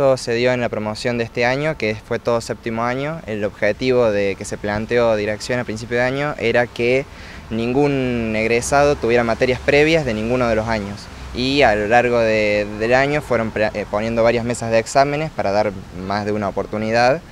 Todo se dio en la promoción de este año, que fue todo séptimo año. El objetivo de que se planteó dirección a principio de año era que ningún egresado tuviera materias previas de ninguno de los años. Y a lo largo del año fueron eh, poniendo varias mesas de exámenes para dar más de una oportunidad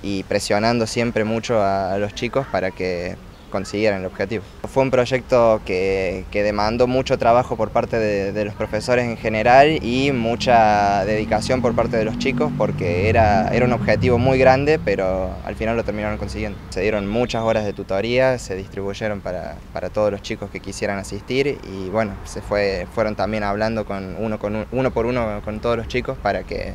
y presionando siempre mucho a los chicos para que consiguieran el objetivo. Fue un proyecto que, demandó mucho trabajo por parte de, los profesores en general y mucha dedicación por parte de los chicos porque era, era un objetivo muy grande, pero al final lo terminaron consiguiendo. Se dieron muchas horas de tutoría, se distribuyeron para, todos los chicos que quisieran asistir y bueno, se fue, fueron también hablando con uno, con uno por uno con todos los chicos para que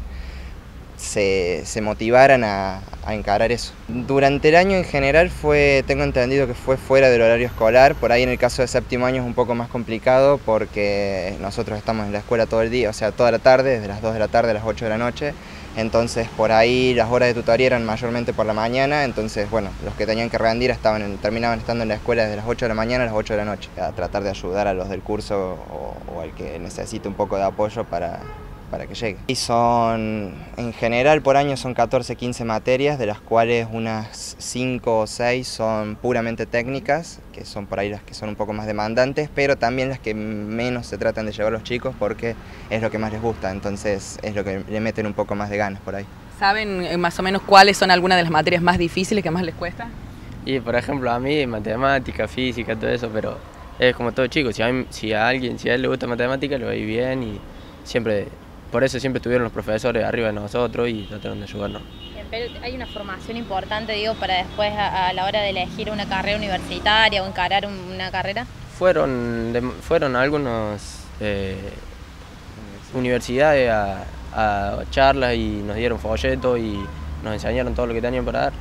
se, motivaran a, encarar eso. Durante el año en general fue, tengo entendido que fue fuera del horario escolar, por ahí en el caso de séptimo año es un poco más complicado porque nosotros estamos en la escuela todo el día, o sea, toda la tarde, desde las 2 de la tarde a las 8 de la noche, entonces por ahí las horas de tutoría eran mayormente por la mañana, entonces bueno, los que tenían que rendir estaban terminaban estando en la escuela desde las 8 de la mañana a las 8 de la noche, a tratar de ayudar a los del curso o al que necesite un poco de apoyo para, para que llegue. Y son, en general por año son 14, 15 materias, de las cuales unas 5 o 6 son puramente técnicas, que son por ahí las que son un poco más demandantes, pero también las que menos se tratan de llevar los chicos porque es lo que más les gusta, entonces es lo que le meten un poco más de ganas por ahí. ¿Saben eh, más o menos cuáles son algunas de las materias más difíciles que más les cuesta? Y por ejemplo a mí matemática, física, todo eso, pero es como todo chico, si a, si a alguien, si a él le gusta matemática, lo va a ir bien y siempre por eso siempre estuvieron los profesores arriba de nosotros y trataron de ayudarnos. Pero hay una formación importante, digo, para después a, la hora de elegir una carrera universitaria o encarar una carrera. Fueron, fueron algunas eh, universidades a, a charlas y nos dieron folletos y nos enseñaron todo lo que tenían para dar.